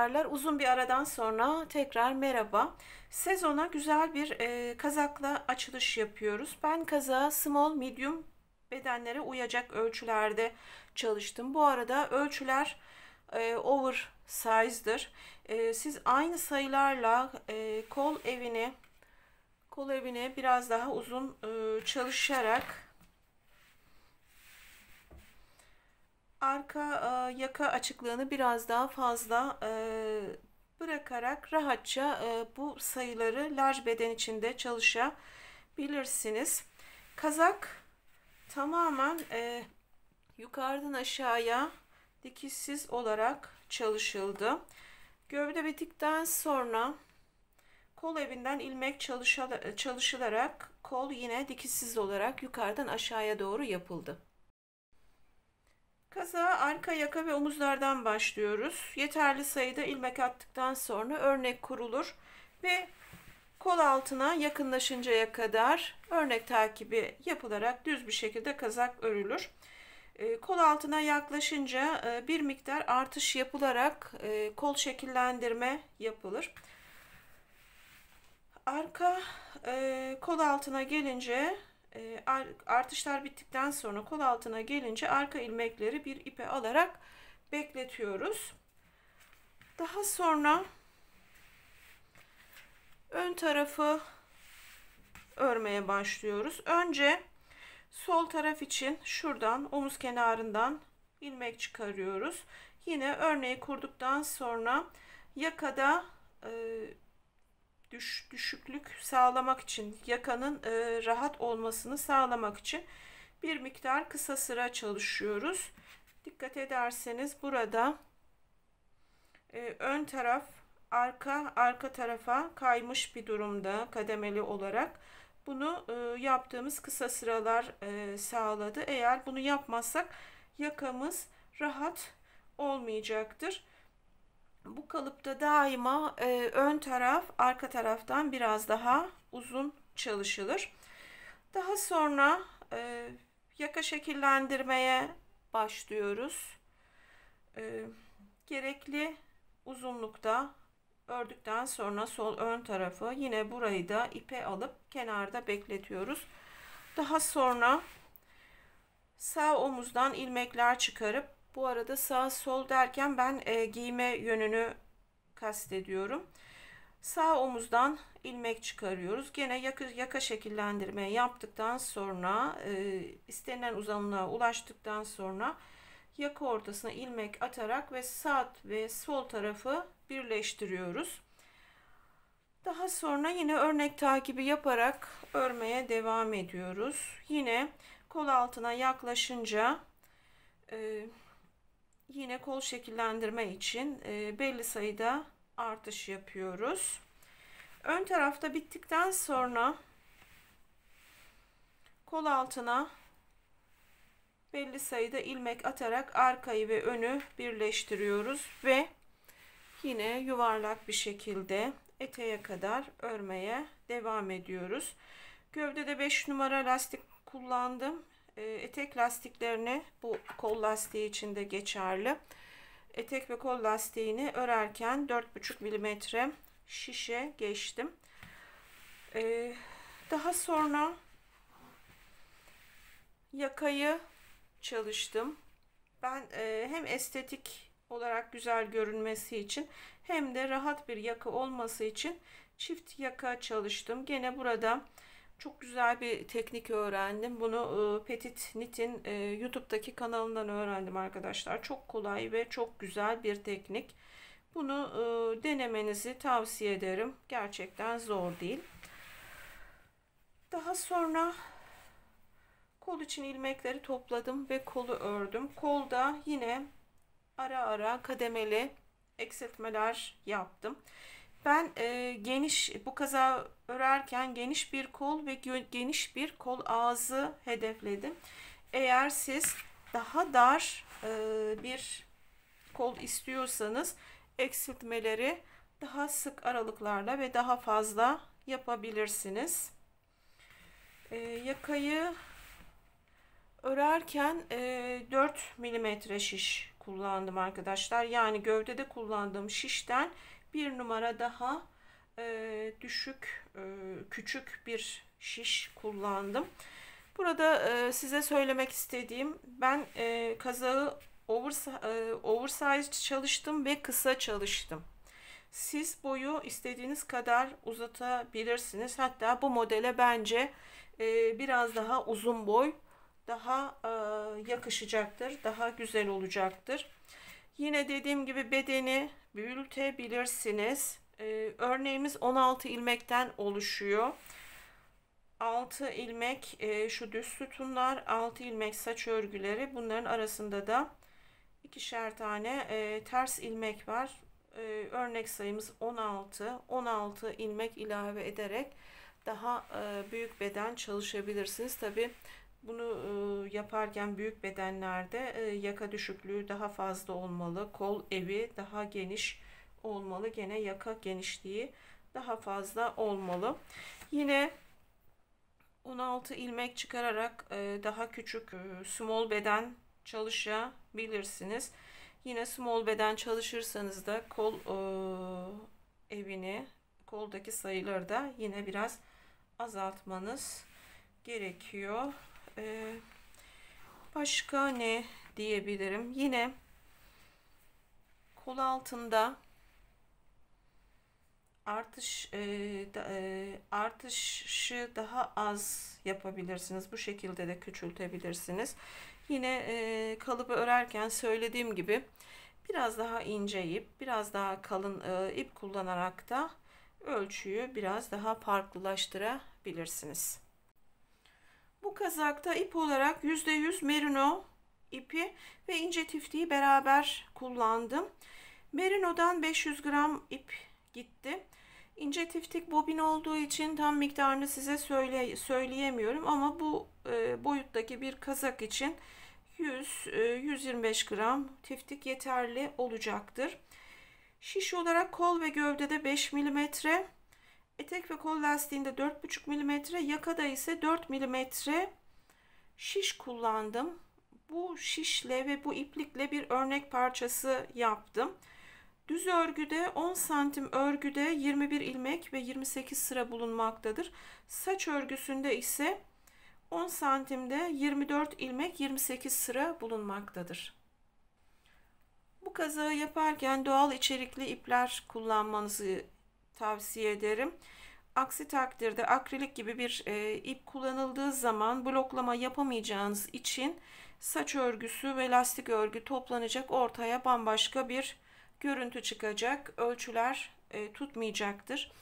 severler. Uzun bir aradan sonra tekrar merhaba. Sezona güzel bir e, kazakla açılış yapıyoruz. Ben kazağı small, medium bedenlere uyacak ölçülerde çalıştım. Bu arada ölçüler e, oversize'dır. E, siz aynı sayılarla e, kol evini kol evini biraz daha uzun e, çalışarak arka e, yaka açıklığını biraz daha fazla e, bırakarak rahatça e, bu sayıları large beden içinde çalışabilirsiniz. Kazak tamamen e, yukarıdan aşağıya dikişsiz olarak çalışıldı. Gövde bittikten sonra kol evinden ilmek çalışılarak kol yine dikişsiz olarak yukarıdan aşağıya doğru yapıldı. Kaza arka yaka ve omuzlardan başlıyoruz. Yeterli sayıda ilmek attıktan sonra örnek kurulur ve kol altına yakınlaşıncaya kadar örnek takibi yapılarak düz bir şekilde kazak örülür. Ee, kol altına yaklaşınca e, bir miktar artış yapılarak e, kol şekillendirme yapılır. Arka e, kol altına gelince e, artışlar bittikten sonra kol altına gelince arka ilmekleri bir ipe alarak bekletiyoruz. Daha sonra ön tarafı örmeye başlıyoruz. Önce sol taraf için şuradan omuz kenarından ilmek çıkarıyoruz. Yine örneği kurduktan sonra yakada e, düş, düşüklük sağlamak için, yakanın e, rahat olmasını sağlamak için bir miktar kısa sıra çalışıyoruz. Dikkat ederseniz burada e, ön taraf arka arka tarafa kaymış bir durumda kademeli olarak. Bunu e, yaptığımız kısa sıralar e, sağladı. Eğer bunu yapmazsak yakamız rahat olmayacaktır. Bu kalıpta daima e, ön taraf arka taraftan biraz daha uzun çalışılır. Daha sonra e, yaka şekillendirmeye başlıyoruz. E, gerekli uzunlukta ördükten sonra sol ön tarafı yine burayı da ipe alıp kenarda bekletiyoruz. Daha sonra sağ omuzdan ilmekler çıkarıp bu arada sağ sol derken ben e, giyme yönünü kastediyorum. Sağ omuzdan ilmek çıkarıyoruz. Gene yaka, yaka şekillendirme yaptıktan sonra e, istenilen uzunluğa ulaştıktan sonra yaka ortasına ilmek atarak ve sağ ve sol tarafı birleştiriyoruz. Daha sonra yine örnek takibi yaparak örmeye devam ediyoruz. Yine kol altına yaklaşınca e, yine kol şekillendirme için e, belli sayıda artış yapıyoruz. Ön tarafta bittikten sonra kol altına belli sayıda ilmek atarak arkayı ve önü birleştiriyoruz ve yine yuvarlak bir şekilde eteğe kadar örmeye devam ediyoruz. Gövdede 5 numara lastik kullandım. E, etek lastiklerini bu kol lastiği için de geçerli. Etek ve kol lastiğini örerken 4,5 milimetre şişe geçtim. E, daha sonra yakayı çalıştım. Ben e, hem estetik olarak güzel görünmesi için hem de rahat bir yaka olması için çift yaka çalıştım. Gene burada çok güzel bir teknik öğrendim. Bunu e, Petit Knit'in e, YouTube'daki kanalından öğrendim arkadaşlar. Çok kolay ve çok güzel bir teknik. Bunu e, denemenizi tavsiye ederim. Gerçekten zor değil. Daha sonra kol için ilmekleri topladım ve kolu ördüm. Kolda yine ara ara kademeli eksiltmeler yaptım. Ben e, geniş bu kaza örerken geniş bir kol ve geniş bir kol ağzı hedefledim. Eğer siz daha dar e, bir kol istiyorsanız eksiltmeleri daha sık aralıklarla ve daha fazla yapabilirsiniz. E, yakayı örerken e, 4 milimetre şiş kullandım arkadaşlar. Yani gövdede kullandığım şişten bir numara daha e, düşük, e, küçük bir şiş kullandım. Burada e, size söylemek istediğim ben e, kazağı oversize, e, oversize çalıştım ve kısa çalıştım. Siz boyu istediğiniz kadar uzatabilirsiniz. Hatta bu modele bence e, biraz daha uzun boy daha e, yakışacaktır. Daha güzel olacaktır. Yine dediğim gibi bedeni büyütebilirsiniz. E, örneğimiz 16 ilmekten oluşuyor. 6 ilmek e, şu düz sütunlar, 6 ilmek saç örgüleri. Bunların arasında da ikişer tane e, ters ilmek var. E, örnek sayımız 16. 16 ilmek ilave ederek daha e, büyük beden çalışabilirsiniz. Tabi bunu e, yaparken büyük bedenlerde e, yaka düşüklüğü daha fazla olmalı. Kol evi daha geniş olmalı. Gene yaka genişliği daha fazla olmalı. Yine 16 ilmek çıkararak e, daha küçük e, small beden çalışabilirsiniz. Yine small beden çalışırsanız da kol evini, koldaki sayıları da yine biraz azaltmanız gerekiyor. E, başka ne diyebilirim? Yine kol altında artış e, da, e, artışı daha az yapabilirsiniz. Bu şekilde de küçültebilirsiniz. Yine e, kalıbı örerken söylediğim gibi biraz daha ince ip, biraz daha kalın e, ip kullanarak da ölçüyü biraz daha farklılaştırabilirsiniz. Bu kazakta ip olarak %100 merino ipi ve ince tiftiği beraber kullandım. Merino'dan 500 gram ip gitti. İnce tiftik bobin olduğu için tam miktarını size söyle, söyleyemiyorum ama bu e, boyuttaki bir kazak için 100-125 e, gram tiftik yeterli olacaktır. Şiş olarak kol ve gövdede 5 mm, etek ve kol lastiğinde 4,5 mm, yakada ise 4 mm şiş kullandım. Bu şişle ve bu iplikle bir örnek parçası yaptım. Düz örgüde 10 santim örgüde 21 ilmek ve 28 sıra bulunmaktadır. Saç örgüsünde ise 10 santimde 24 ilmek 28 sıra bulunmaktadır. Bu kazağı yaparken doğal içerikli ipler kullanmanızı tavsiye ederim. Aksi takdirde akrilik gibi bir e, ip kullanıldığı zaman bloklama yapamayacağınız için saç örgüsü ve lastik örgü toplanacak ortaya bambaşka bir görüntü çıkacak. Ölçüler e, tutmayacaktır.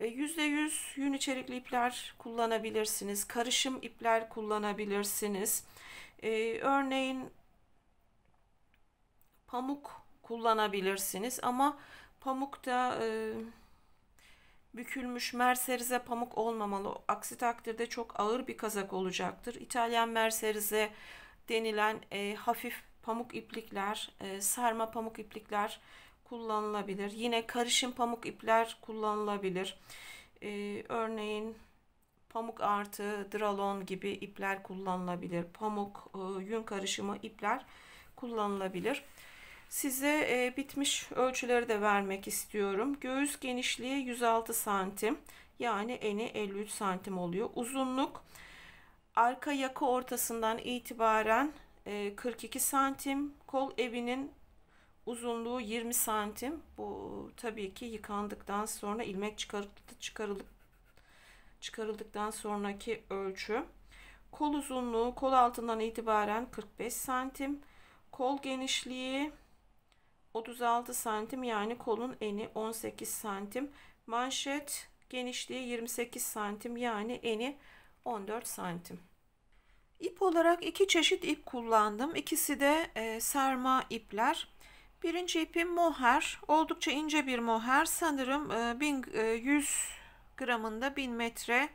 %100 e, yün içerikli ipler kullanabilirsiniz. Karışım ipler kullanabilirsiniz. E, örneğin pamuk kullanabilirsiniz ama pamuk da e, bükülmüş merserize pamuk olmamalı. Aksi takdirde çok ağır bir kazak olacaktır. İtalyan merserize denilen e, hafif pamuk iplikler, e, sarma pamuk iplikler kullanılabilir. Yine karışım pamuk ipler kullanılabilir. E, örneğin pamuk artı dralon gibi ipler kullanılabilir. Pamuk, e, yün karışımı ipler kullanılabilir. Size e, bitmiş ölçüleri de vermek istiyorum. Göğüs genişliği 106 santim. Yani eni 53 santim oluyor. Uzunluk arka yaka ortasından itibaren 42 ee, santim. Kol evinin uzunluğu 20 santim. Bu tabii ki yıkandıktan sonra ilmek çıkarılıp çıkarılıp çıkarıldıktan sonraki ölçü. Kol uzunluğu kol altından itibaren 45 santim. Kol genişliği 36 santim yani kolun eni 18 santim. Manşet genişliği 28 santim yani eni 14 santim. İp olarak iki çeşit ip kullandım. İkisi de e, sarma ipler. Birinci ipim moher. Oldukça ince bir moher. Sanırım e, 1100 e, gramında 1000 metre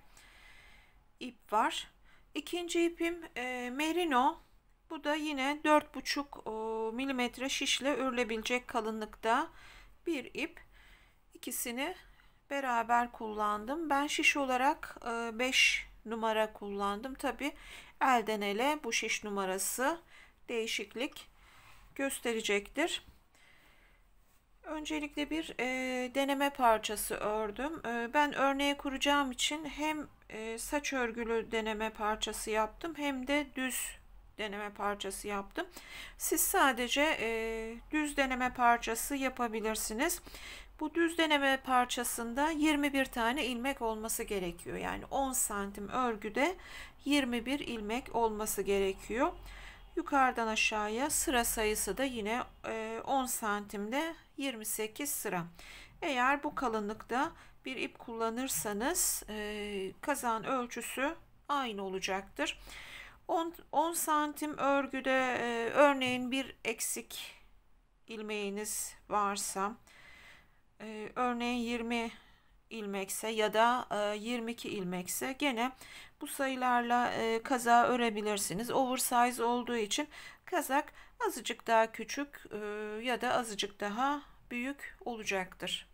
ip var. İkinci ipim e, merino. Bu da yine 4,5 e, milimetre şişle örülebilecek kalınlıkta bir ip. İkisini beraber kullandım. Ben şiş olarak 5 e, numara kullandım. Tabi elden ele bu şiş numarası değişiklik gösterecektir. Öncelikle bir e, deneme parçası ördüm. E, ben örneğe kuracağım için hem e, saç örgülü deneme parçası yaptım hem de düz deneme parçası yaptım. Siz sadece e, düz deneme parçası yapabilirsiniz. Bu düz deneme parçasında 21 tane ilmek olması gerekiyor. Yani 10 santim örgüde 21 ilmek olması gerekiyor. Yukarıdan aşağıya sıra sayısı da yine 10 santimde 28 sıra. Eğer bu kalınlıkta bir ip kullanırsanız kazan ölçüsü aynı olacaktır. 10, 10 santim örgüde örneğin bir eksik ilmeğiniz varsa örneğin 20 ilmekse ya da 22 ilmekse gene bu sayılarla e, kaza örebilirsiniz. Oversize olduğu için kazak azıcık daha küçük e, ya da azıcık daha büyük olacaktır.